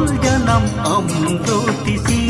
ಗೋಲ್ಡನಂ ಅಮೃತಿ ಸೀ